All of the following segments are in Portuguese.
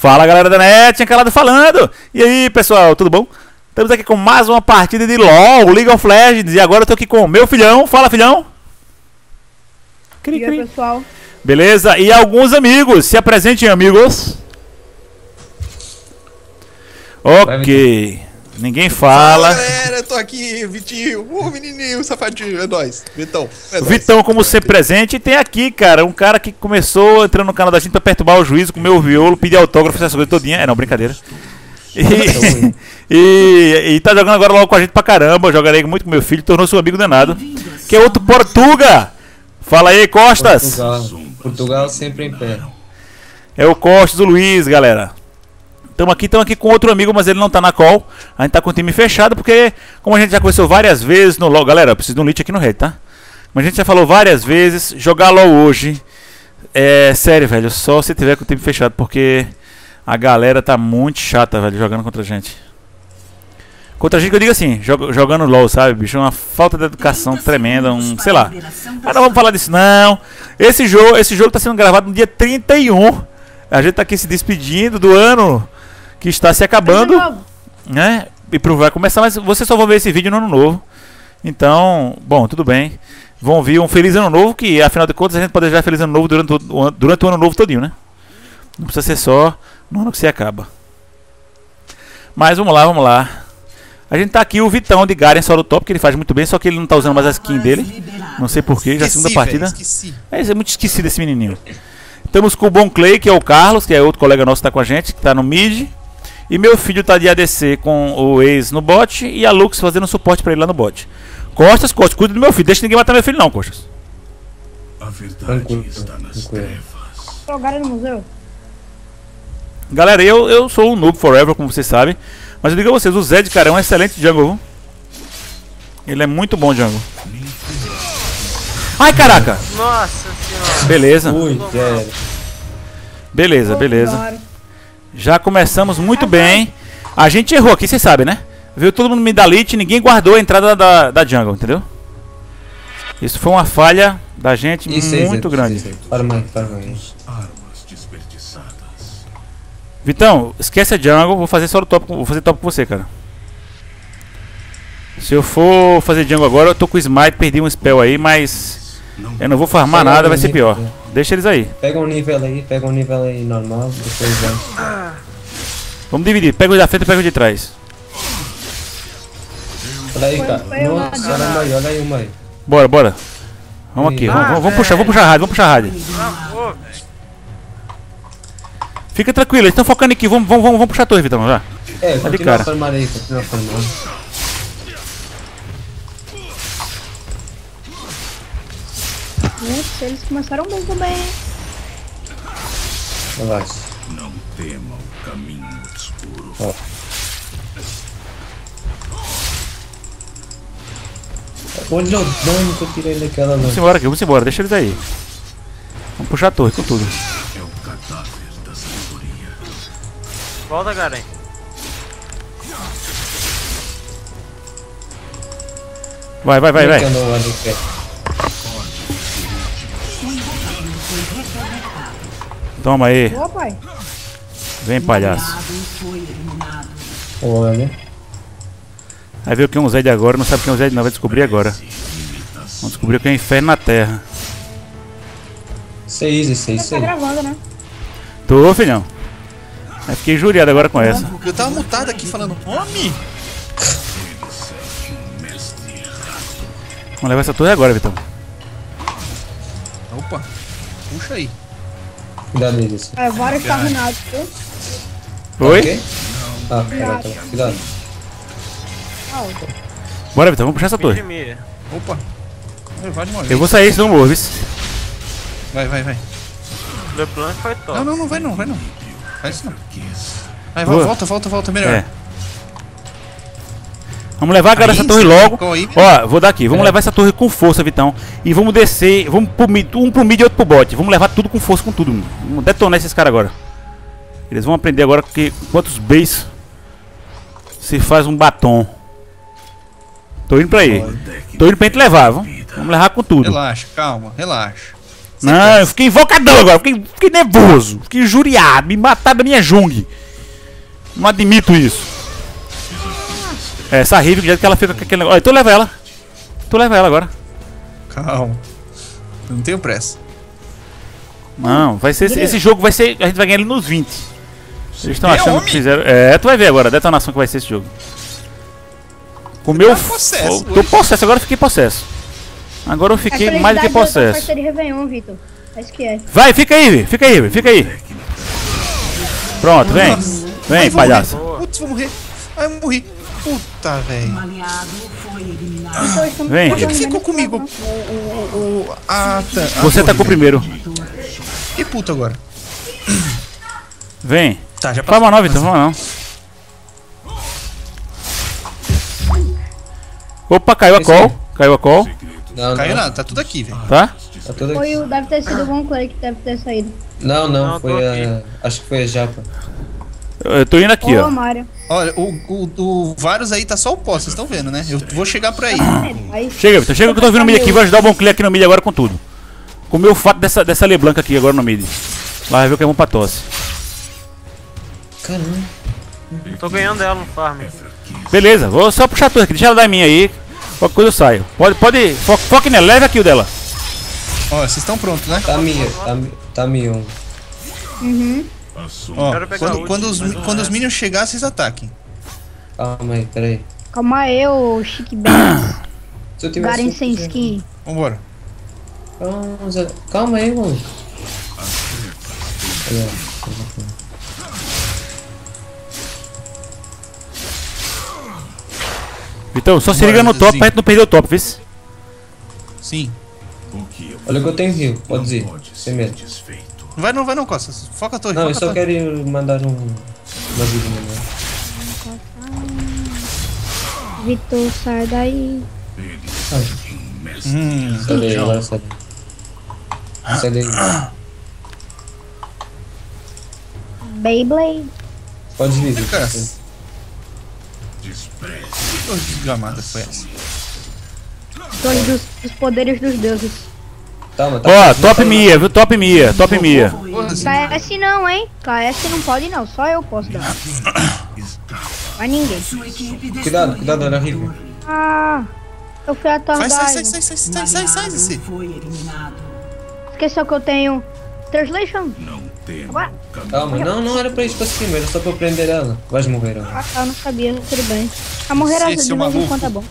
Fala galera da net, tinha calado falando. E aí pessoal, tudo bom? Estamos aqui com mais uma partida de LOL, League of Legends. E agora eu tô aqui com o meu filhão. Fala filhão. Cri, cri. E aí, pessoal? Beleza? E alguns amigos. Se apresentem, amigos. Ok. Ninguém fala. Fala, galera, eu tô aqui, Vitinho. Ô, uh, menininho, safadinho, é nóis. Vitão, é Vitão, nóis. como ser presente, tem aqui, cara, um cara que começou entrando no canal da gente pra perturbar o juiz, com meu violo, pedir autógrafo, essas coisas todinha. É, não, brincadeira. E, e, e, tá jogando agora logo com a gente pra caramba. Jogarei muito com meu filho, tornou-se um amigo danado. Que é outro Portuga. Fala aí, Costas. Portugal, Portugal sempre em pé. É o Costas, o Luiz, galera. Estamos aqui, estamos aqui com outro amigo, mas ele não está na call. A gente está com o time fechado, porque como a gente já conversou várias vezes no LoL, galera, eu preciso de um lit aqui no Red, tá? Mas a gente já falou várias vezes, jogar LoL hoje é sério, velho, só se tiver com o time fechado, porque a galera tá muito chata, velho, jogando contra a gente. Contra a gente eu digo assim, jogando LOL, sabe, bicho? Uma falta de educação tremenda, um. sei lá. Mas não vamos falar disso, não. Esse jogo, esse jogo tá sendo gravado no dia 31. A gente tá aqui se despedindo do ano que está se acabando, né? E vai começar, mas vocês só vão ver esse vídeo no ano novo. Então, bom, tudo bem. Vão vir um feliz ano novo, que afinal de contas a gente pode desejar feliz ano novo durante o, durante o ano novo todinho, né? Não precisa ser só no ano que se acaba. Mas vamos lá, vamos lá. A gente tá aqui o Vitão de Garen solo top, que ele faz muito bem, só que ele não tá usando mais a skin dele. Não sei porquê, já é a segunda partida. É, é muito esquecido esse menininho. Estamos com o Bon Clay, que é o Carlos, que é outro colega nosso que tá com a gente, que tá no mid. E meu filho tá de ADC com o ex no bot e a Lux fazendo suporte para ele lá no bot. Costas, Costas, cuida do meu filho. Deixa ninguém matar meu filho não, Costas. A verdade está nas trevas. Jogaram no museu? Galera, eu, eu sou um noob forever, como vocês sabem. Mas eu digo a vocês, o Zed, cara, é um excelente jungle. Ele é muito bom jungle. Ai, caraca! Nossa senhora! Beleza. Beleza, beleza. Já começamos muito bem. A gente errou aqui, vocês sabem, né? Viu todo mundo me dá lit, ninguém guardou a entrada da, da jungle, entendeu? Isso foi uma falha da gente isso, muito isso, grande. Isso. Vitão, esquece a jungle, vou fazer só o top, vou fazer top com você, cara. Se eu for fazer jungle agora, eu tô com o smite, perdi um spell aí, mas eu não vou farmar nada, vai ser pior. Deixa eles aí. Pega um nível aí, pega um nível aí normal, depois vai. Vamos dividir, pega o da frente e pega o de trás. Olha aí, cara. Nossa, caramba aí, olha aí uma aí. Bora, bora. Vamos aqui, vamos, vamos, vamos puxar, vamos puxar a rádio, vamos puxar a rádio. Fica tranquilo, eles estão focando aqui, vamos, vamos, vamos, vamos puxar a torre, Vitão, já. É, tá continua cara. farmando aí, continua Nossa, eles começaram bem também. Relaxa. Não tema o caminho escuro. Ó. Olha o dano que eu tirei daquela Vamos embora aqui, vamos embora, deixa eles aí. Vamos puxar a torre com tudo. É o cadáver da sabedoria. Volta, Garen. Vai, vai, vai, vai. Toma aí. Boa, pai. Vem, palhaço. Olha. Aí veio que é um Zed agora, não sabe quem é um Zed não, vai descobrir agora. Vamos descobrir o que é inferno na terra. Seis, seis, seis. Tá gravando, né? Tô, filhão. Eu fiquei juriado agora com essa. Eu tava mutado aqui falando, homem! Vamos levar essa torre agora, Vitão. Opa, puxa aí. Cuidado aí, Lúcio. É, vários tá arruinados, viu? Oi? Ah, cuidado, cuidado. Ah, Bora, Vitor, vamos puxar essa torre. Opa. Vai. Eu vou sair, senão morro? Vai, vai, vai. LeBlanc foi top. Não, não, não vai não, vai não. Faz isso não. Vai, volta, volta, volta, melhor. É. Vamos levar agora essa torre logo. Ó, vou dar aqui. Vamos é. levar essa torre com força, Vitão. E vamos descer. Vamos pro mid, um pro mid e outro pro bot. Vamos levar tudo com força, com tudo. Vamos detonar esses caras agora. Eles vão aprender agora que quantos base se faz um batom. Tô indo pra aí. Tô indo pra gente levar, vamos. Vamos levar com tudo. Relaxa, calma, relaxa. Não, eu fiquei invocadão agora, fiquei, fiquei nervoso, fiquei injuriado, me mataram da minha Jung. Não admito isso. É, essa Riven, que ela fica com aquele negócio. Tu leva ela. Tu leva ela agora. Calma. Eu não tenho pressa. Não, vai ser. Esse, esse jogo vai ser. A gente vai ganhar ele nos 20. Eles estão É achando homem? que fizeram. É, tu vai ver agora a detonação que vai ser esse jogo. Com o meu. possesso Tô possesso, agora eu fiquei possesso. Agora eu fiquei mais do que possesso. É é. Vai, fica aí, fica aí, fica aí. Pronto, vem. Nossa. Vem, Ai, palhaço. Putz, vou morrer. Ai, eu morri. Puta, velho. Vem. Por que, que ficou comigo? O, o, o, o, ah, tá. Ah, Você tá com o primeiro. Que puto agora. Vem. Tá, já Fala não, Vitor, fala não. Opa, caiu a call. Caiu a call, Não, Caiu não. nada, tá tudo aqui, velho. tá? Tá tudo Foi aqui. o, deve ter sido o Von Clay que deve ter saído. Não, não, Não, foi a. aqui. Acho que foi a Japa. Eu, tô indo aqui, Ô, ó. Mário. Olha, o, o, o Varus aí tá só o pó, vocês estão vendo, né? Eu vou chegar por aí. Chega, Vitor, chega que eu tô vindo no mid aqui. Vou ajudar o bom clique aqui no mid agora com tudo. Comer o fato dessa, dessa Leblanc aqui agora no mid. Lá vai ver o que é bom pra tosse. Caramba. Tô ganhando dela no farm. Beleza, vou só puxar tudo aqui. Deixa ela dar em mim aí. Qualquer coisa eu saio. Pode, pode. Fo foque nela, leve a kill dela. Ó, vocês estão prontos, né? Tá minha, tá, tá minha um. Ó, quando, quando, os, quando é. os minions chegar, vocês ataquem. Calma aí, peraí. calma aí, ô Chique Ben. Se eu tivesse. Garen sem skin. Vambora. Calma, Zé. Calma aí, mano. Então, só se liga no top pra gente não perder o top, vê se. Sim. O que eu olha que eu tenho rio, pode ir. Sem medo. Não vai não, vai não, Costas. Foca a torre, Não, eu só quero mandar um. Uma vidinha, né? Vitor, sai daí. Hum, Sai daí, agora sai daí. Sai daí. Beyblade. Pode vir, Vitor. Cara. Despreze. que torre desgramada foi essa? Torre dos, dos poderes dos deuses. Calma, tá. Ó, top Mia, viu? Top Mia, top Mia. KS não, hein? KS não pode não, só eu posso dar. Mas ninguém. Cuidado, cuidado, olha a. Ah, eu fui atrás Sai, sai, sai, sai, sai, sai, sai, sai, sai. Esqueceu que eu tenho Translation? Não temo. Calma, não, não era pra isso pra cima, era só pra prender ela. Vais morrer, ó. Ah, eu não sabia, tudo bem. A morrer vezes de o vez em maluco. quando é bom.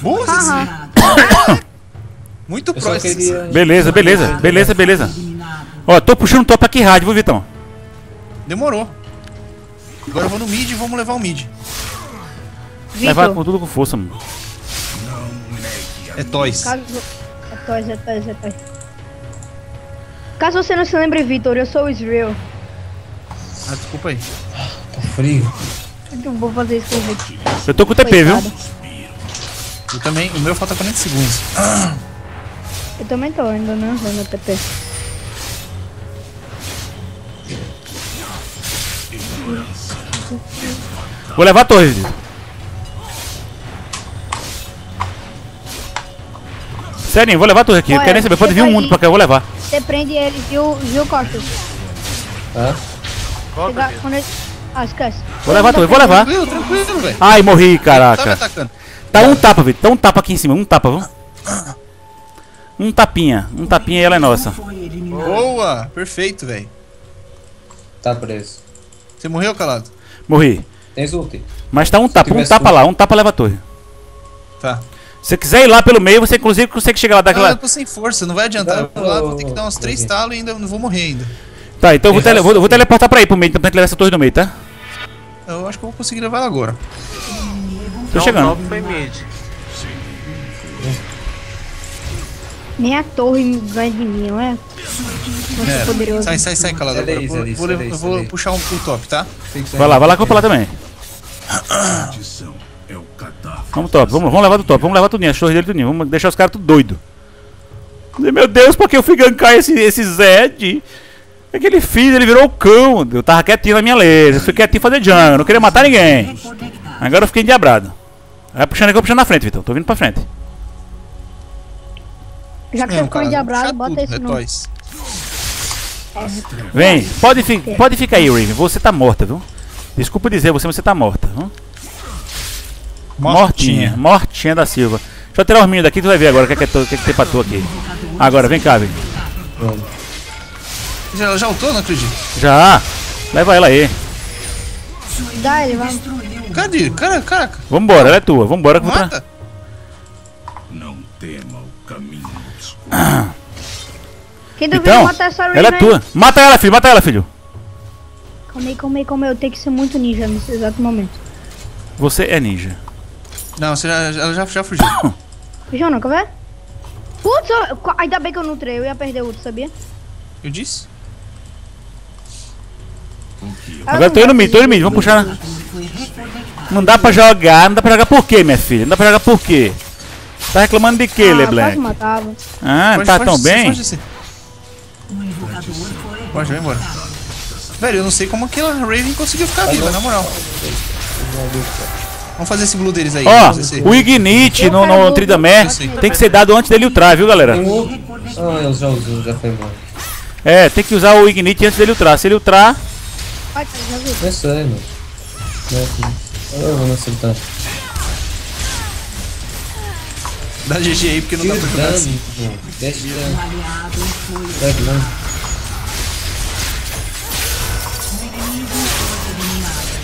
Boa, Zezinho. Aham. Muito Eu esse- queria. Beleza, beleza, beleza, beleza. Ó, tô puxando top aqui rádio, viu, Vitão? Demorou. Agora eu vou no mid e vamos levar o mid. Levar Vitor, com tudo com força, mano. É toys. caso... É toys, é toys, é toys. Caso você não se lembre, Vitor, eu sou o Israel. Ah, desculpa aí. Tá frio. Eu vou fazer isso com o Vitor. Eu tô com TP, viu? Coitado. Eu também, o meu falta 40 segundos. Eu também tô, ainda não usando o TP. Vou levar a torre, Vitor. Sério, vou levar a torre aqui. Eu Olha, quero nem saber. Pode vir um mundo pra cá, eu vou levar. Você prende ele, viu, viu? Volta, quando ele... Ah, esquece. Vou levar a torre, vou levar. Tranquilo, tranquilo, velho. Ai, morri, caraca. Tá um tapa, Vitor. Tá um tapa aqui em cima. Um tapa, viu? Um tapinha. Um tapinha e ela é nossa. Boa, perfeito, velho. Tá preso. Você morreu, calado? Morri. Tens ulti. Mas tá um tapa. Um tapa lá. Um tapa leva a torre. Tá. Se você quiser ir lá pelo meio, você inclusive consegue chegar lá Ah, eu daquela. tô sem força, não vai adiantar. Eu vou lá, vou ter que dar uns três Não. talos e ainda não vou morrer ainda. Tá, então eu vou, Tem tele, vou, vou teleportar pra aí pro meio, então pra gente levar essa torre no meio, tá? Eu acho que eu vou conseguir levar ela agora. Tô Não, chegando. O top Nem a torre ganha de mim, não é? Você é poderoso. Sai, sai, sai, calado. Agora. Vou, daí, vou, sai vou daí. puxar um pro top, tá? Vai lá, vai lá que eu vou lá também. É o. Vamos top, vamos, vamos levar do top, vamos levar tudinho, as torres dele tudinho, vamos deixar os caras tudo doido. Meu Deus, por que eu fui gankar esse, esse Zed? Aquele filho, ele virou o cão. Eu tava quietinho na minha laser, eu fui quietinho fazer jungle, não queria matar ninguém. Agora eu fiquei endiabrado. Vai puxando aqui, eu vou puxando na frente, Vitor. Tô vindo pra frente. Já que você ficou endiabrado, Puxa bota tudo, esse é no. Toys. Vem, pode, fi pode ficar aí, Raven. Você tá morta, viu? Desculpa dizer você, mas você tá morta, viu? Mortinha. Mortinha da Silva. Deixa eu tirar os meninos daqui, tu vai ver agora o que, é que, é tu- o que, é que tem pra tu aqui. Agora, vem cá, vem. Já, já ultou, não acredito. Já. Leva ela aí. Dá ele, vai. Cadê? Cara, caraca. Vambora, ela é tua. Vambora que eu vou tra- Mata. Quem duvida Então, matar essa ela é aí? tua. Mata ela, filho. Mata ela, filho. Calma aí, calma aí, calma aí. Eu tenho que ser muito ninja nesse exato momento. Você é ninja. Não, você já, ela já, já fugiu. Fechou não, quer ver? Putz, eu- ainda bem que eu não trei. Eu ia perder outro, sabia? Eu disse? Agora eu tô indo no mid, tô indo no mid. Vamos puxar. na- Não dá pra jogar. Não dá pra jogar por quê, minha filha? Não dá pra jogar por quê? Tá reclamando de quê, Ah, LeBlanc? matava. Ah, Pode- tá pode tão bem? Pode descer. Pode, vai embora. Velho, eu não sei como aquela Raven conseguiu ficar viva, na moral. Vamos fazer esse blue deles aí. Ó, o Ignite no, no Tridamé tem que ser dado antes dele ultrar, viu, galera? Ah, ele já usou, já foi embora. É, tem que usar o Ignite antes dele ultrar. Se ele ultrar. Eu sei, mano. Não. Eu vou me acertar. Dá GG aí, porque não dá Tira pra o jogar dano, assim. pô. O dano. O dano.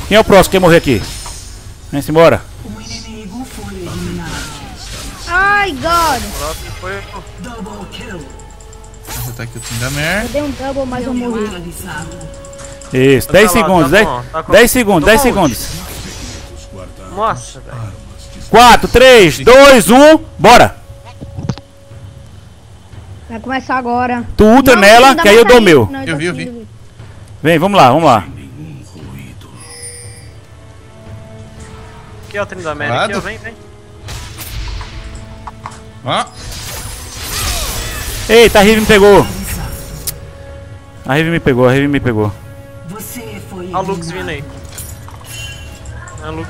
quem é o próximo que quer morrer aqui? Vem-se embora. Ai, God. Próximo foi o Vou acertar aqui o Tryndamere. Eu dei um double, mas eu morri. Isso, 10 Tá segundos, tá 10, bom, tá com- 10 segundos, tá 10 bom. segundos. Nossa, velho. 4, 3, 2, 1, bora! Vai começar agora. Tu ultra Não, nela, que aí eu dou o meu. Não, Eu vi, eu vi. Vem, vamos lá, vamos lá. Aqui é o trem da América. Aqui, ó. Vem, vem. Ó, Eita, a Rive me pegou. A Rive me pegou, a Rive me pegou. Olha o Lux vindo aí. É o Lux.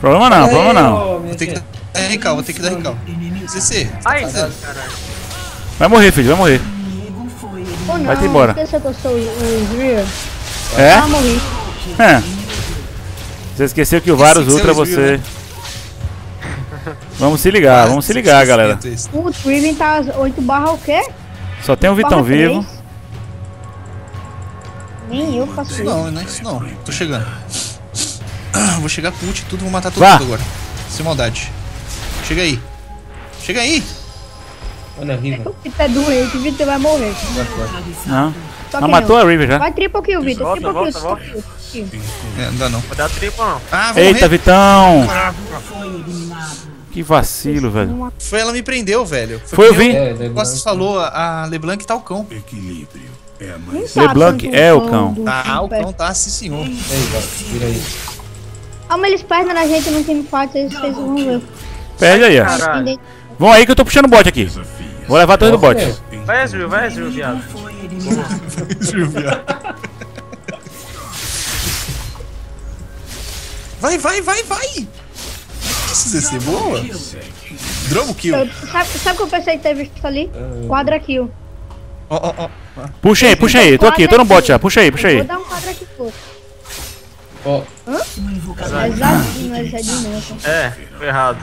Problema não, problema não. vou ter que dar RK, vou ter que dar RK. CC. Ai, tá. Vai morrer, filho, vai morrer. Ou não, Vai-te embora. que eu sou o Rear. É? Ah, morri. É. Você esqueceu que o Varus Ultra você você. Vamos se ligar, vamos se ligar, galera. O Triven tá 8 barra o quê? Só tem o Vitão vivo. Nem eu faço isso. Não, não é isso não. Tô chegando. Vou chegar com ult e tudo, vou matar todo Vá. mundo agora. Sem maldade. Chega aí. Chega aí. Olha a Riva. O Vitor é doente, o Vitor vai morrer. Não. Só Não matou não. a River já. Vai triple kill, Vitor. Volta, Triple kill. volta, triple kill. É, não dá não. Vai dar triplo não. Ah, vou Eita, morrer. Vitão! Que vacilo, velho. Foi ela me prendeu, velho. Foi eu que vi. É, O. Costas falou, a LeBlanc tá o cão. Equilíbrio é tá LeBlanc tanto é o cão. Ah, o cão tá, sim senhor. Ei, vira aí. Ah, mas eles perdem na gente no time fight, vocês, vocês vão ver. Perde aí, ó. Vão aí que eu tô puxando o bot aqui. Vou levar todos do bot. Vai, Ezreal, vai, Ezreal, viado. Vai, vai, vai, vai! Precisa ser boa? Dromo kill. Eu- sabe, sabe o que eu pensei que ter visto ali? Quadra kill. Ó, ó, ó. Puxa aí, puxa aí. Tô aqui, tô no bot já. Puxa aí, puxa aí. Vou dar um quadra kill. Ó, É Zadinho, é. É, foi errado.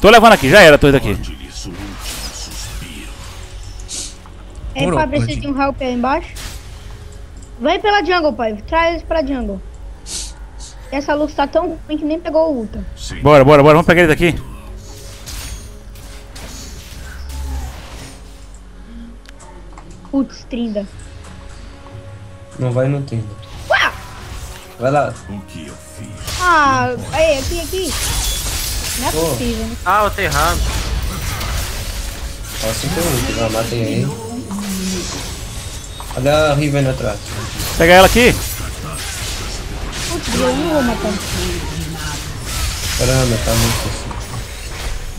Tô levando aqui, já era, tô indo aqui. Ei, pai, precisa de um help aí embaixo. Vem pela jungle, pai. Traz eles pra jungle. Essa luz tá tão ruim que nem pegou o ultra. Bora, bora, bora. Vamos pegar ele daqui. Trinda. não vai no Tinder. Uau! Vai lá. o que eu fiz. Ah, aí, aqui, aqui. Não é Pô. possível, né? Ah, eu tô errado. Ó, tem já matei aí. Olha a Riven atrás. Pega ela aqui. Putz, eu não vou matar. Caramba, tá muito assim.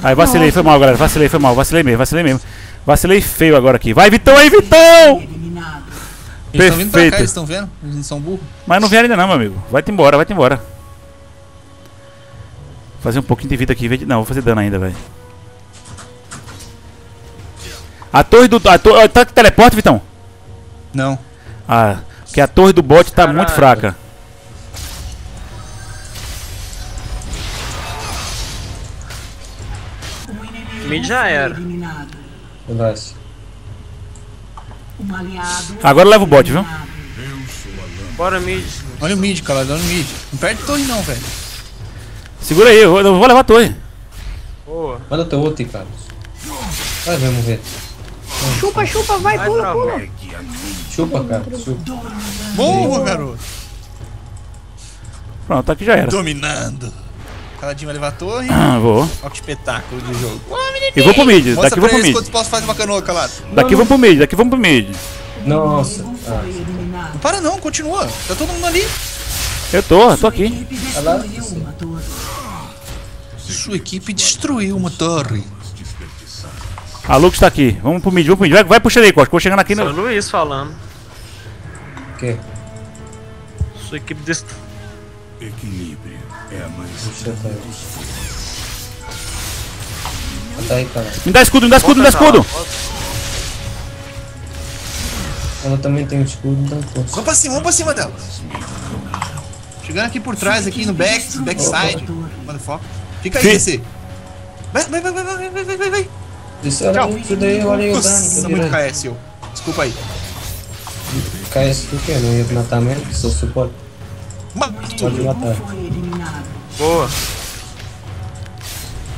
Aí vacilei, foi mal, galera. Vacilei, foi mal. Vacilei mesmo, vacilei mesmo. Vacilei feio agora aqui. Vai, Vitão aí, Vitão! Eles estão vindo pra cá, Perfeito. eles estão vendo? Eles não são burros. Mas não vieram ainda não, meu amigo. Vai-te embora, vai-te embora. Fazer um pouquinho de vida aqui. Não, vou fazer dano ainda, velho. A torre do... A torre... Tá teleporte, Vitão? Não. Ah, porque a torre do bot tá Caralho. muito fraca. Mid já era. Relaxa. Agora leva o bot, viu? Bora mid. Olha o mid, calado, olha o mid. Não perde torre não, velho. Segura aí, eu vou, eu vou levar a torre. Boa. Manda teu ulti, Carlos. Vai, vai morrer. Chupa, chupa, vai, Vai pula, pula. Chupa, Carlos, chupa. Boa, garoto. Pronto, aqui já era. Dominando. Caladinho vai levar a torre. Ah, vou. Olha que espetáculo de jogo. E vou pro mid, Mostra daqui vou pro mid. quantos postos faz uma canoa, calado. Daqui vamos pro mid, daqui vamos pro mid. Nossa. Ah, Não para não, continua. Tá todo mundo ali. Eu tô, eu tô aqui. Sua equipe destruiu uma torre. A Lux tá aqui. Vamos pro mid, vamos pro mid. Vai, vai puxando aí, Costa. Vou chegando aqui no. Luiz falando. O quê? Sua equipe dest... Equilíbrio é Tá aí, cara. Me dá escudo, me dá escudo, me dá escudo. Ela também tem um escudo, então força. Vamos pra cima, vamos pra cima dela. Chegando aqui por trás, aqui no back, backside. Motherfucker. Fica aí, DC. Vai, vai, vai, vai, vai, vai, vai, vai, vai. Isso era isso daí, olha aí o dano. Nossa, muito. KS, eu. Desculpa aí. KS do quê? Não ia matar mesmo? Sou suporte. Pode matar. Boa.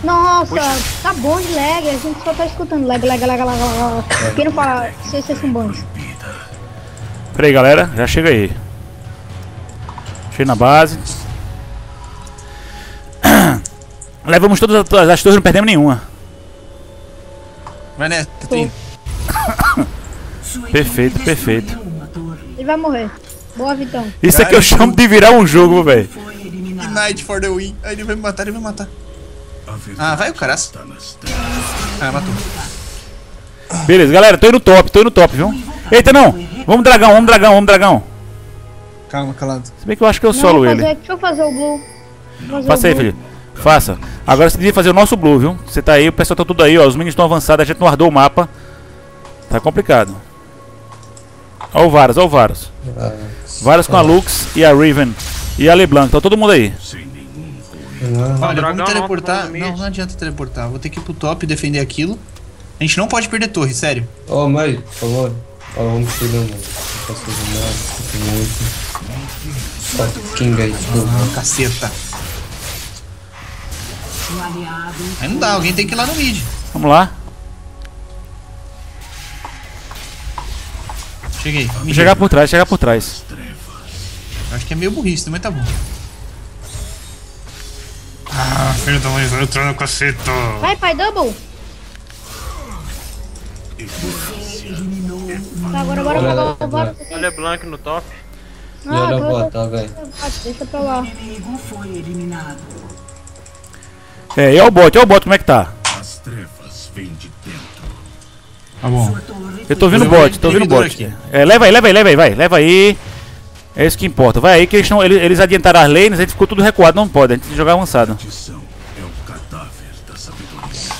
Nossa, tá bom de lag, a gente só tá escutando lag, lag, lag, lag, lag, lag. Quem não fala, vocês vocês são bons. Peraí, galera. Já chega aí. Cheguei na base. Levamos todas as, as torres, não perdemos nenhuma. Vai nessa, tem. Perfeito, perfeito. Ele vai morrer. Boa, Vitão. Isso aqui eu chamo de virar um jogo, velho. Ignite for the win. Aí ele vai me matar, ele vai me matar. Ah, vai o caraço. Ah, matou. Beleza, galera. Tô indo top, tô indo top, viu? Eita, não. Vamos dragão, vamos dragão, vamos dragão. Calma, calado. Se bem que eu acho que eu Não, solo ele. fazer, deixa eu fazer o blue. Fazer Faça o aí, blue. filho. Faça. Agora você devia fazer o nosso blue, viu? Você tá aí, o pessoal tá tudo aí, ó. Os minions estão avançados, a gente não ardou o mapa. Tá complicado. Ó o Varus, ó o Varus. Varus com a Lux e a Riven. E a LeBlanc, tá todo mundo aí. Olha, vamos teleportar. não, Não, não adianta teleportar. Vou ter que ir pro top e defender aquilo. A gente não pode perder torre, sério. Ô, mãe, por favor. Ó, vamos cuidar, mano. Não posso fazer nada. Fico muito. Ó, King aí. Ah, caceta. Aí não dá, alguém tem que ir lá no mid. Vamos lá. Cheguei. Chegar por trás, chegar por trás. Acho que é meio burrice, mas tá bom. Ah, filho da mãe, vai entrar no caceta. Vai, pai, double. Tá, agora bora Olha o. Olha Blank no top. E olha bota, ó, velho. Deixa pra lá. É, e o bot, ó o bot, como é que tá? As trevas vêm de dentro. Tá bom. Eu tô ouvindo o bot, tô ouvindo o bot. aqui. É, leva aí, leva aí, leva aí, vai, leva aí. É isso que importa. Vai aí que eles, tão, eles, eles adiantaram as lanes, a gente ficou tudo recuado, não pode, a gente tem que jogar avançado. Tição é o cadáver da sabedoria.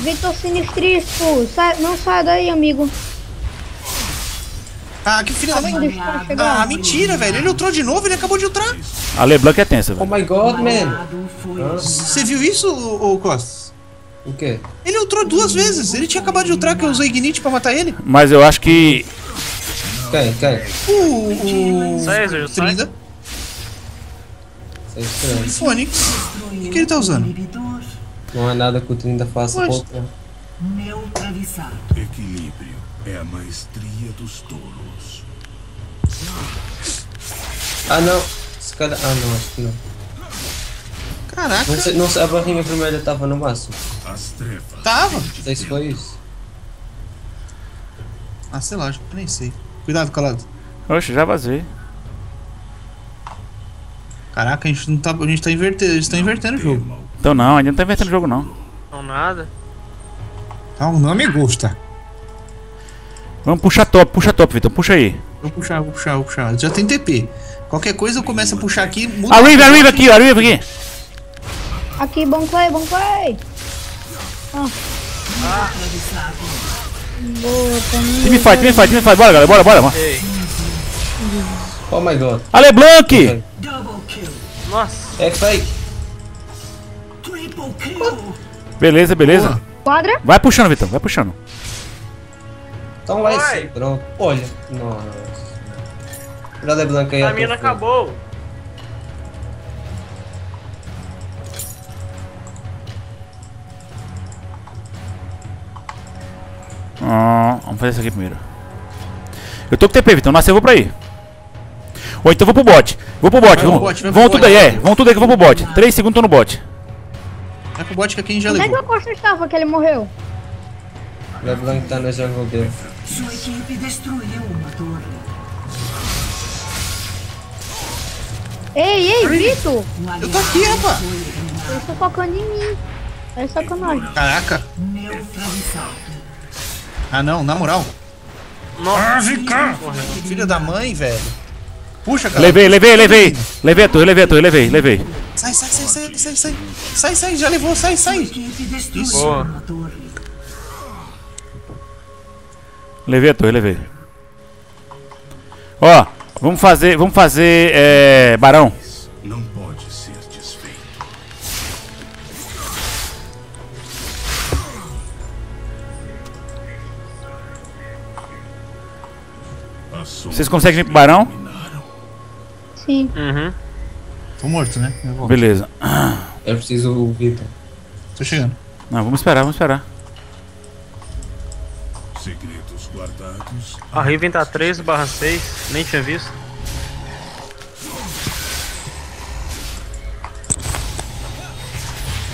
Vitor Sinistrisco, sai, não sai daí, amigo. Ah, que filho da mãe. Ah, mentira, velho. Ele ultrou de novo, ele acabou de ultrar. A LeBlanc é tensa, Oh velho. my god, man. Você viu isso, ô ô, Costas? O quê? Ele ultrou duas vezes. Ele tinha acabado de ultrar que eu usei Ignite pra matar ele. Mas eu acho que. Quem? Quem? O. o sai. Trinda. É estranho. Fônix. O que, que ele tá usando? Não há nada que o Trinda faça Mas- contra. Equilíbrio é a maestria dos touros. Ah, não. Se calhar. Ah, não, acho que não. Caraca. Não sei, não sei, a barrinha vermelha estava no máximo. As trevas Tava. Não sei se foi isso. Ah, sei lá, acho que nem sei. Cuidado, calado. Oxe, já vazei. Caraca, a gente não tá. A gente tá invertendo. Eles estão invertendo o jogo. Então não, ainda não tá invertendo o jogo não. Não nada. Não, não me gusta. Vamos puxar top, puxa top, Vitão. Puxa aí. Vou puxar, vou puxar, vou puxar. Já tem TP. Qualquer coisa eu começo a puxar aqui, muda. A Rive, a aqui, a aqui. Aqui, bom play, bom play. Ah. Também. Time fight, time fight, time fight. Bora, galera, bora, bora. bora. Ei. Oh my god. Ale Blanc! Nossa. É que sai. Beleza, beleza. Quadra. Vai puxando, Vitão, vai puxando. Então vai Vai. pronto. Olha. Nossa. De Blanca aí. A mina acabou. Ah, vamos fazer isso aqui primeiro. Eu tô com TP, Vitão. Nasceu, eu vou pra aí. Ou então eu vou pro bot. Vou pro bot, vamos. Vamos tudo aí, é. Vamos tudo aí que eu vou pro bot. 3 segundos tô no bot. Vai pro bot que aqui a gente já Onde é que o levou. Costa estava que ele morreu? LeBlanc tá jungle dele. Sua equipe destruiu uma torre. Ei, ei, Vitor! Eu tô aqui, rapaz. Eles estão focando em mim. É sacanagem. Caraca. neutralizado. Ah não, na moral. Nossa. Filho da mãe, velho. Puxa, cara. Levei, levei, levei. Levei a torre, levei a torre, levei, levei. Sai, sai, sai, sai, sai, sai. Sai, sai, já levou, sai, sai. Isso. Boa. Levei a torre, levei. Ó, vamos fazer, vamos fazer, é, Barão. Vocês conseguem vir pro Barão? Sim. Uhum. Tô morto, né? Beleza. Eu preciso o Vitor. Tô chegando. Não, vamos esperar, vamos esperar. segredos guardados. A Riven tá 13 barra 6. Nem tinha visto.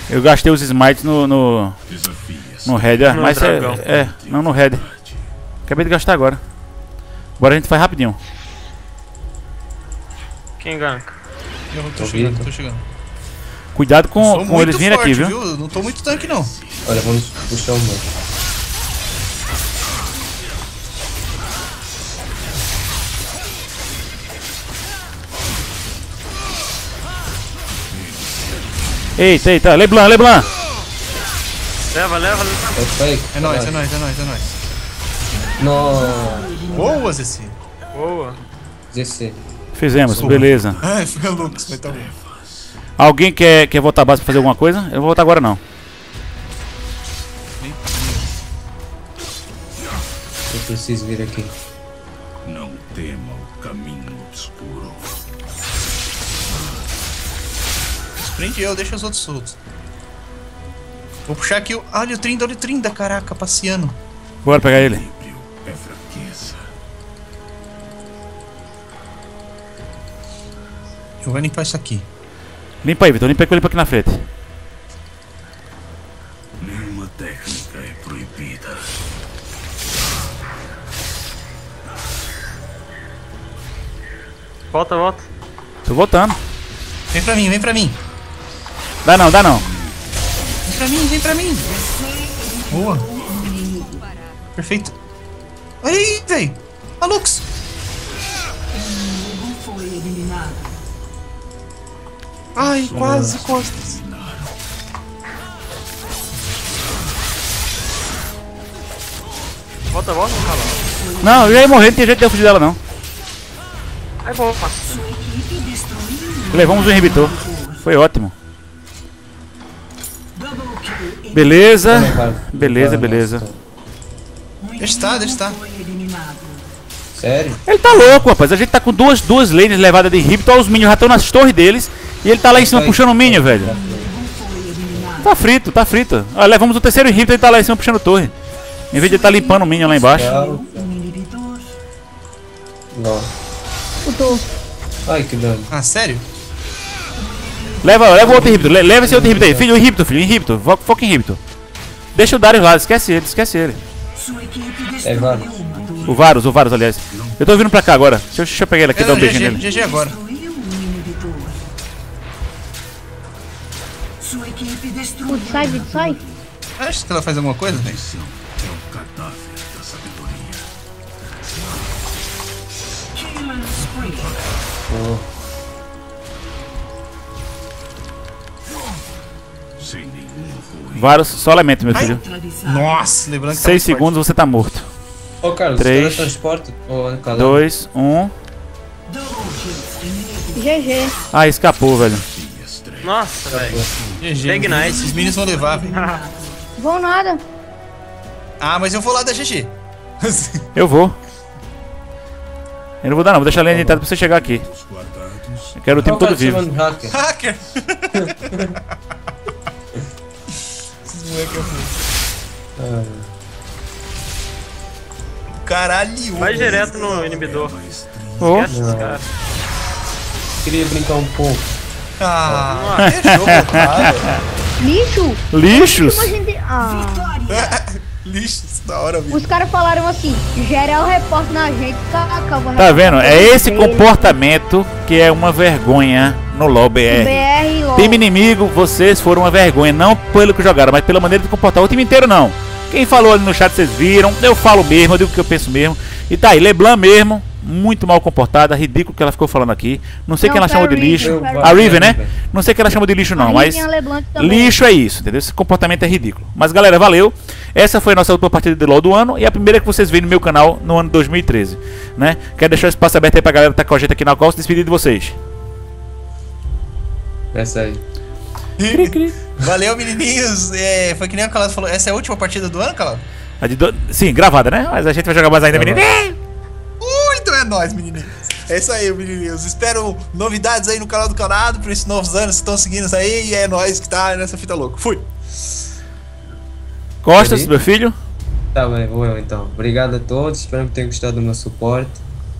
Eu gastei os smites no, no, no head, é, No mas é, é, não no head. Acabei de gastar agora. Agora a gente faz rapidinho. Quem ganka? Eu tô Tô chegando, vindo. tô chegando. Cuidado com, com eles virem aqui, viu? Eu Não tô muito tanque, não. Olha, vamos puxar o mano. Eita, eita, Leblanc, Leblanc. Leva, leva, leva. É. É nóis, é nóis, é nóis, é nóis. Nossa. Boa, Zessi. Boa. DC. Fizemos, beleza. Ai, fica louco, isso vai tá bom. Alguém quer, quer voltar a base pra fazer alguma coisa? Eu vou voltar agora não. Eu preciso vir aqui. Não tema o caminho obscuro. Prende eu, deixa os outros soltos. Vou puxar aqui o. Olha o Trinda, olha o Trinda, caraca, passeando. Bora pegar ele. Eu vou limpar isso aqui. Limpa aí, Vitor. Limpa aí que eu limpo aqui na frente. Nenhuma técnica é proibida. Volta, volta. Tô voltando. Vem pra mim, vem pra mim. Dá não, dá não. Vem pra mim, vem pra mim. Boa. Perfeito. Aí, véi. A Lux. Inimigo foi eliminado. Ai, quase costas. Volta, volta, cala. Não, eu ia morrer, não tem jeito de eu fugir dela não. Aí boa, passa. Levamos o inhibitor. Foi ótimo. Beleza. Vai, Beleza, vai, beleza. nossa. Deixa estar, deixa estar. Foi eliminado. Sério? Ele tá louco, rapaz. A gente tá com duas, duas lanes levadas de inhibitor. Os minions já estão nas torres deles. E ele tá lá em cima Vai. puxando o minion, velho. Tá frito, tá frito. Ó, levamos o terceiro inhibitor e ele tá lá em cima puxando torre. Em vez de ele tá limpando o minion lá embaixo. Um. Putou. Ai, que dano. Ah, sério? Leva, leva o outro inhibitor. Le- Leva esse outro inhibitor aí. Filho, o inhibitor, filho. Inhibitor. Fo- Foca em inhibitor. Deixa o Darius lá. Esquece ele, esquece ele. Sua equipe É, torre. O Varus, o Varus, aliás. Eu tô vindo pra cá agora. Deixa eu, deixa eu pegar ele aqui e É, dar um não, beijinho GG, nele. GG agora. equipe sai, sai. Acho que ela faz alguma coisa, né? velho. É o cadáver da sabedoria. Vários, só lamento, meu filho. Nossa, lembrando que 6 tá segundos forte. você tá morto. Ô, oh, Carlos, 3, 2, 1. GG. Ah, escapou, velho. Nossa, velho. GG. Ignite. Os minions vão levar, velho. Vão nada. Ah, mas eu vou lá da GG. Eu vou. Eu não vou dar não, vou deixar a linha de entrada pra você chegar aqui. Eu quero o time todo vivo. hacker. Hacker! Esses moleques é foda. Ah, Caralho! Vai direto no inibidor. Ô, Esquece queria brincar um pouco. Ah. Lixo? lixos! Gente... Ah. Lixo, isso da hora, velho. Os caras falaram assim, geral reporta na gente, Tá vendo? É esse comportamento que é uma vergonha no LoL BR. Time inimigo, vocês foram uma vergonha, não pelo que jogaram, mas pela maneira de comportar. O time inteiro não. Quem falou ali no chat vocês viram, eu falo mesmo, eu digo o que eu penso mesmo. E tá aí, Leblanc mesmo, muito mal comportada, ridículo que ela ficou falando aqui. Não sei Não, quem ela chamou de Riven, lixo. foi a A Riven. Riven, né? Não sei quem ela chamou de lixo não, A mas também. lixo é isso, entendeu? Esse comportamento é ridículo. Mas galera, valeu. Essa foi a nossa última partida de LoL do ano e a primeira que vocês viram no meu canal no ano 2013, né? Quero deixar o espaço aberto aí pra galera que tá com a gente aqui na call se despedir de vocês. Essa aí. Valeu, menininhos. É, foi que nem o Calado falou. Essa é a última partida do ano, Calado? De do- Sim, gravada, né? Mas a gente vai jogar mais ainda, menino. Nóis, menininhos. É isso aí, menininhos. Espero novidades aí no canal do Calado pra esses novos anos que estão seguindo isso aí. E é nóis que tá nessa fita louca. Fui. Costas, Feliz? meu filho. Tá bem, vou eu então. Obrigado a todos, espero que tenham gostado do meu suporte.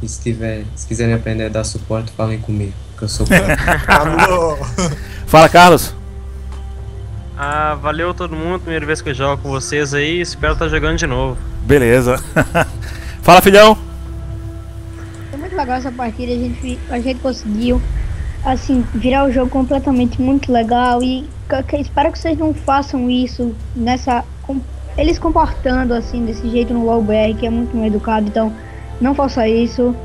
E se, tiver, se quiserem aprender a dar suporte, falem comigo, que eu sou. Alô. Fala, Carlos. Ah, valeu todo mundo. Primeira vez que eu jogo com vocês aí. Espero estar jogando de novo. Beleza. Fala, filhão. Legal essa partida, a gente, a gente conseguiu, assim, virar o jogo completamente muito legal e espero que vocês não façam isso nessa... com- eles comportando assim, desse jeito no LoLBR, que é muito mal educado, então não faça isso.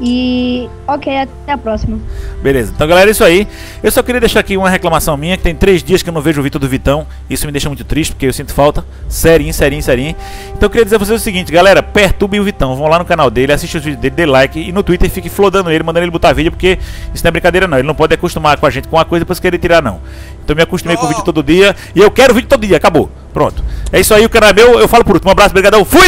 E, ok, até a próxima. Beleza. Então, galera, é isso aí. Eu só queria deixar aqui uma reclamação minha, que tem três dias que eu não vejo o Vitor do Vitão. Isso me deixa muito triste, porque eu sinto falta. Serinho, serinho, serinho. Então, eu queria dizer a vocês o seguinte, galera. Perturbem o Vitão. Vão lá no canal dele, assistam os vídeos dele, dê like. E no Twitter fique flodando ele, mandando ele botar vídeo, porque isso não é brincadeira, não. Ele não pode acostumar com a gente com uma coisa e depois querer tirar, não. Então, me acostumei com o vídeo todo dia. E eu quero vídeo todo dia. Acabou. Pronto. É isso aí, o canal é meu. Eu falo por último. Um abraço, brigadão. Fui!